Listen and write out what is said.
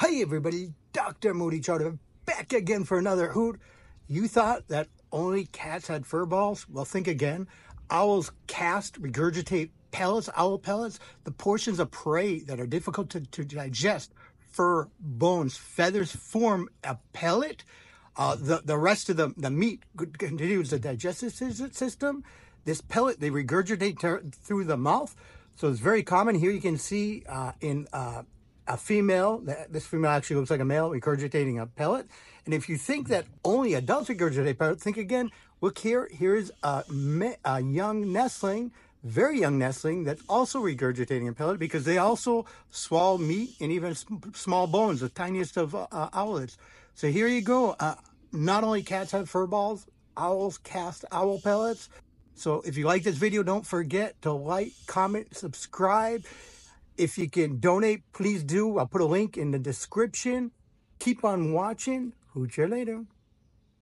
Hey everybody, Dr. Motti Charter back again for another hoot. You thought that only cats had fur balls? Well, think again. Owls cast, regurgitate pellets, owl pellets, the portions of prey that are difficult to, to digest, fur, bones, feathers form a pellet. Uh, the, the rest of the, the meat continues the digestive system. This pellet, they regurgitate through the mouth. So it's very common. Here you can see uh, in uh, a female, this female actually looks like a male regurgitating a pellet. And if you think that only adults regurgitate pellet, think again. Look here, here's a, a young nestling, very young nestling that's also regurgitating a pellet because they also swallow meat and even small bones, the tiniest of uh, owlets. So here you go. Uh, not only cats have fur balls, owls cast owl pellets. So if you like this video, don't forget to like, comment, subscribe. If you can donate, please do. I'll put a link in the description. Keep on watching. Hooch later.